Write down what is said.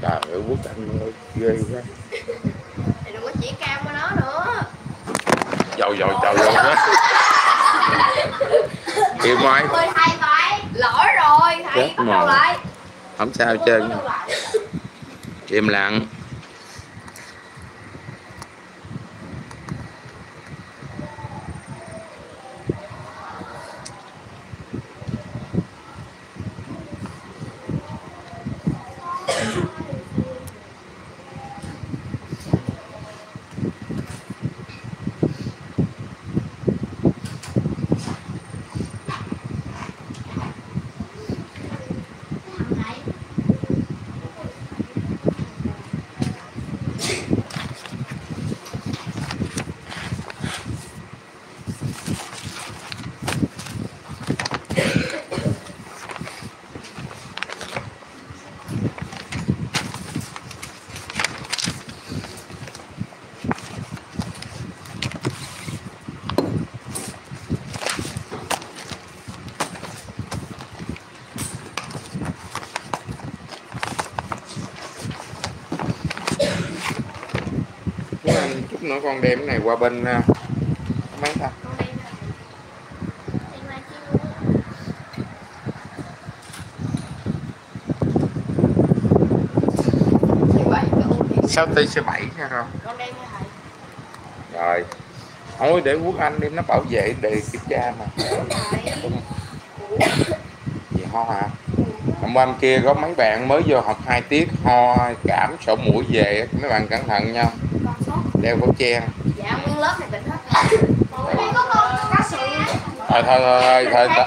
trời ơi quốc anh ơi, ghê quá. Thì đừng có chỉ cam qua nó nữa. Dầu dầu dầu dầu đó im ơi ơi thầy phải lỗi rồi thầy bắt đầu lại. Không sao hết trơn. Im lặng Quốc anh chút nữa con đem cái này qua bên à, mấy ta? Sáu ty xe bảy nha không con? Rồi. Thôi để quốc anh đem nó bảo vệ để kiểm tra mà. Gì ho hả? Hôm qua kia có mấy bạn mới vô học hai tiết ho cảm sổ mũi về mấy bạn cẩn thận nha đeo khẩu trang dạ nguyên lớp này bệnh hết rồi thôi thôi thôi thôi, thôi, thôi.